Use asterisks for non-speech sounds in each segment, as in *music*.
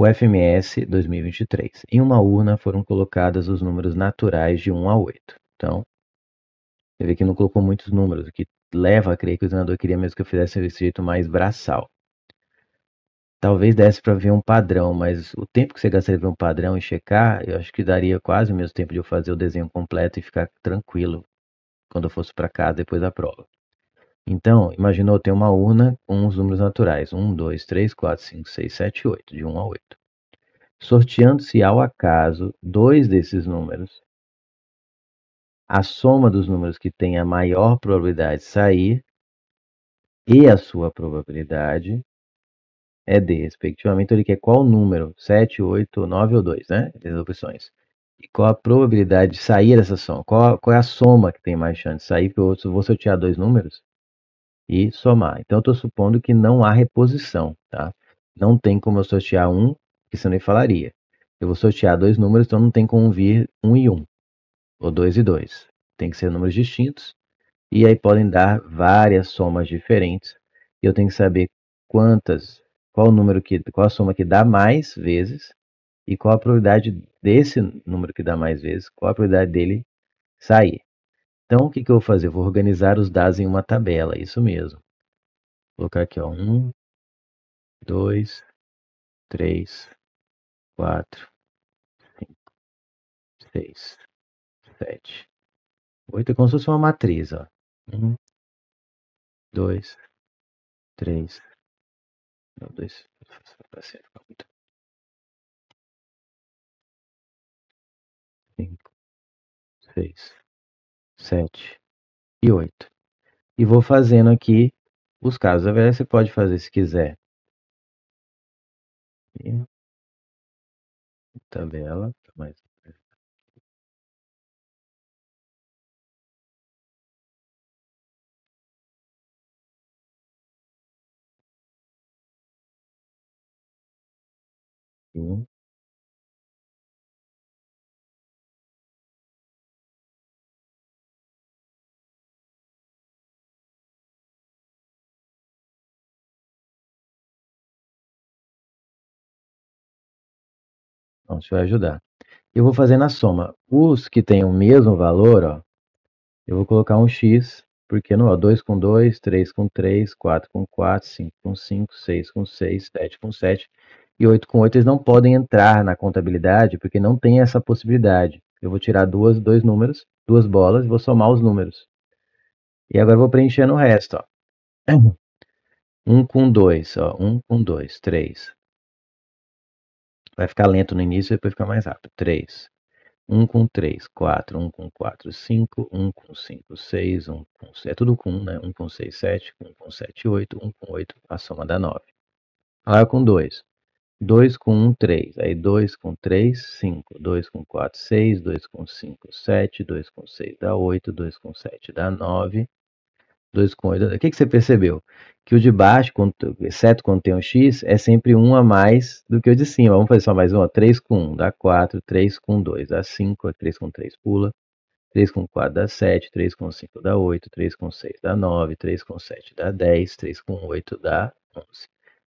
o FMS 2023. Em uma urna foram colocados os números naturais de 1 a 8. Então, você vê que não colocou muitos números, o que leva a crer que o treinador queria mesmo que eu fizesse desse jeito mais braçal. Talvez desse para ver um padrão, mas o tempo que você gastaria ver um padrão e checar, eu acho que daria quase o mesmo tempo de eu fazer o desenho completo e ficar tranquilo quando eu fosse para casa depois da prova. Então, imaginou ter uma urna com os números naturais: 1, 2, 3, 4, 5, 6, 7, 8, de 1 a 8. Sorteando-se ao acaso dois desses números, a soma dos números que tem a maior probabilidade de sair e a sua probabilidade é D, respectivamente. Ele quer qual número? 7, 8, 9 ou 2, né? As opções. E qual a probabilidade de sair dessa soma? Qual, qual é a soma que tem mais chance de sair? Porque eu vou sortear dois números e somar. Então, eu estou supondo que não há reposição, tá? Não tem como eu sortear um, que você nem falaria. Eu vou sortear dois números, então não tem como vir um e um, ou dois e dois. Tem que ser números distintos, e aí podem dar várias somas diferentes. E eu tenho que saber quantas, qual o número que, qual a soma que dá mais vezes, e qual a probabilidade desse número que dá mais vezes, qual a probabilidade dele sair. Então, o que, que eu vou fazer? Eu vou organizar os dados em uma tabela, isso mesmo. Vou colocar aqui, ó, 1, 2, 3, 4, 5, 6, 7, 8. É como se fosse uma matriz, ó. 1, 2, 3, não, 2, para ser, muito. 5, 6, 7 e 8. E vou fazendo aqui os casos. A verdade, você pode fazer se quiser. Tabela, mais um Então, isso vai ajudar. Eu vou fazer na soma. Os que têm o mesmo valor, ó, eu vou colocar um x, porque não, ó, 2 com 2, 3 com 3, 4 com 4, 5 com 5, 6 com 6, 7 com 7 e 8 com 8, eles não podem entrar na contabilidade, porque não tem essa possibilidade. Eu vou tirar duas, dois números, duas bolas, e vou somar os números. E agora eu vou preenchendo o resto, ó. 1 *clears throat* com 2, ó, 1 com 2, 3. Vai ficar lento no início e depois fica mais rápido. 3. 1 com 3, 4, 1 com 4, 5, 1 com 5, 6, 1 com 7, é tudo com 1, né? 1 com 6, 7, 1 com 7, 8, 1 com 8, a soma dá 9. Agora com 2. 2 com 1, 3. Aí 2 com 3, 5. 2 com 4, 6. 2 com 5, 7. 2 com 6 dá 8. 2 com 7 dá 9. 2 com 8. O que, que você percebeu? Que o de baixo, exceto quando tem um x, é sempre 1 a mais do que o de cima. Vamos fazer só mais um. 3 com 1 dá 4, 3 com 2 dá 5, 3 com 3 pula, 3 com 4 dá 7, 3 com 5 dá 8, 3 com 6 dá 9, 3 com 7 dá 10, 3 com 8 dá 11.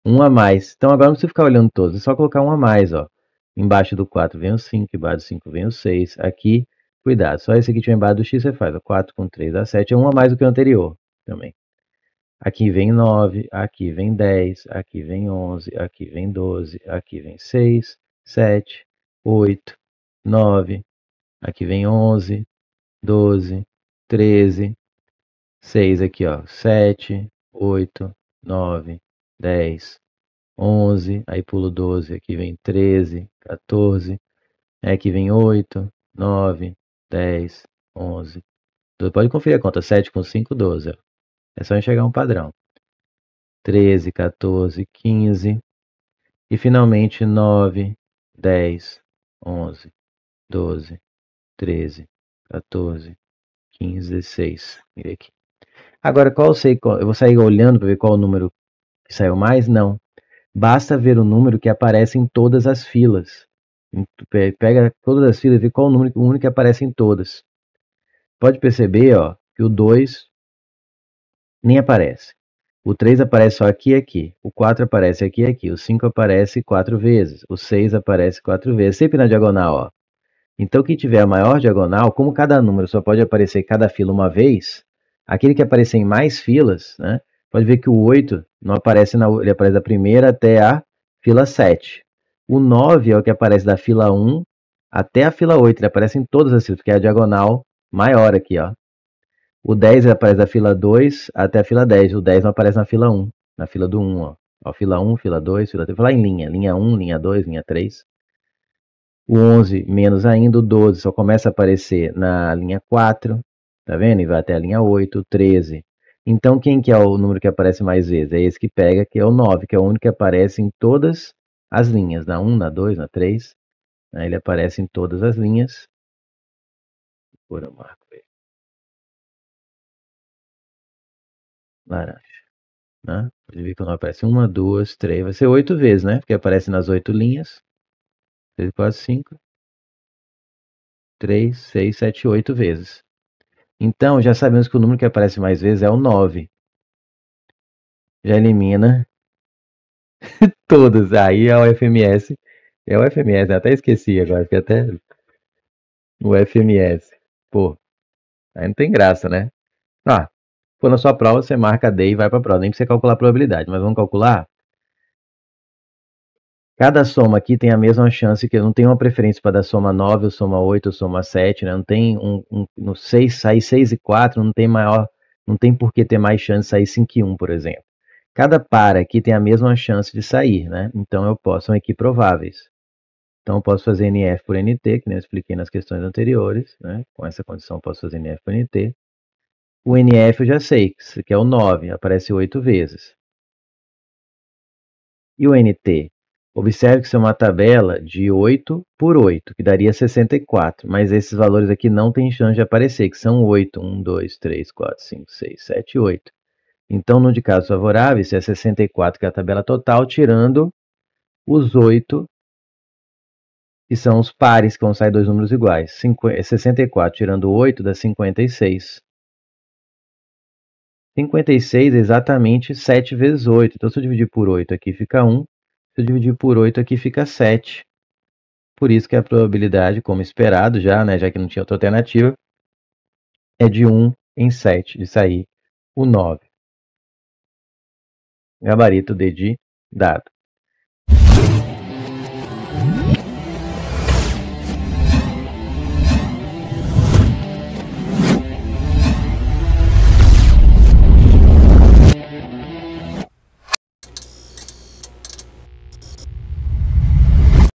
1 a mais. Então agora não precisa ficar olhando todos, é só colocar 1 a mais. Ó. Embaixo do 4 vem o 5, embaixo do 5 vem o 6. Aqui, cuidado, só esse aqui tiver embaixo do x você faz. Ó. 4 com 3 dá 7, é 1 a mais do que o anterior também. Aqui vem 9, aqui vem 10, aqui vem 11, aqui vem 12, aqui vem 6, 7, 8, 9, aqui vem 11, 12, 13, 6 aqui, ó, 7, 8, 9, 10, 11, aí pulo 12, aqui vem 13, 14, aqui vem 8, 9, 10, 11, 12. Pode conferir a conta, 7 com 5, 12, ó. É só enxergar um padrão. 13, 14, 15. E finalmente 9, 10, 11, 12, 13, 14, 15, 16. Mira aqui. Agora, qual eu sei? Eu vou sair olhando para ver qual o número que saiu mais? Não. Basta ver o número que aparece em todas as filas. Pega todas as filas e vê qual o número, o número que aparece em todas. Pode perceber ó, que o 2 nem aparece. O 3 aparece só aqui e aqui. O 4 aparece aqui e aqui. O 5 aparece quatro vezes. O 6 aparece quatro vezes. Sempre na diagonal, ó. Então, quem tiver a maior diagonal, como cada número só pode aparecer cada fila uma vez, aquele que aparecer em mais filas, né, pode ver que o 8 não aparece na, ele aparece da primeira até a fila 7. O 9 é o que aparece da fila 1 até a fila 8, ele aparece em todas as filas, porque é a diagonal maior aqui, ó. O 10 aparece da fila 2 até a fila 10. O 10 não aparece na fila 1, na fila do 1, ó. ó fila 1, fila 2, fila 3, lá em linha, linha 1, linha 2, linha 3. O 11 menos ainda, o 12 só começa a aparecer na linha 4, tá vendo? E vai até a linha 8, o 13. Então, quem que é o número que aparece mais vezes? É esse que pega, que é o 9, que é o único que aparece em todas as linhas, na 1, na 2, na 3. Né? Ele aparece em todas as linhas. Por eu marco ele. Laranja. Né? Pode ver que o 9 aparece 1, 2, 3, vai ser 8 vezes, né? Porque aparece nas 8 linhas. 3, 4, 5, 3, 6, 7, 8 vezes. Então, já sabemos que o número que aparece mais vezes é o 9. Já elimina *laughs* todos. Aí é o FMS. É o FMS, até esqueci agora, fiquei até o FMS. Pô, aí não tem graça, né? Ah, for na sua prova, você marca D e vai para a prova. Nem precisa calcular a probabilidade, mas vamos calcular Cada soma aqui tem a mesma chance, que não tem uma preferência para dar soma 9, ou soma 8, ou soma 7, né? Não tem um, um no 6, sair 6 e 4, não tem maior, não tem por que ter mais chance de sair 5 e 1, por exemplo. Cada par aqui tem a mesma chance de sair, né? Então eu posso, são equiprováveis. Então eu posso fazer NF por NT, que nem eu expliquei nas questões anteriores, né? Com essa condição eu posso fazer NF por NT. O NF eu já sei, que é o 9, aparece 8 vezes. E o NT? Observe que isso é uma tabela de 8 por 8, que daria 64, mas esses valores aqui não têm chance de aparecer, que são 8, 1, 2, 3, 4, 5, 6, 7, 8. Então, no de casos favoráveis, é 64, que é a tabela total, tirando os 8, que são os pares, que vão sair dois números iguais. 64 tirando 8 dá 56. 56 é exatamente 7 vezes 8. Então, se eu dividir por 8 aqui fica 1. Se eu dividir por 8 aqui fica 7. Por isso que a probabilidade, como esperado já, né, já que não tinha outra alternativa, é de 1 em 7, de sair o 9. Gabarito D de dado.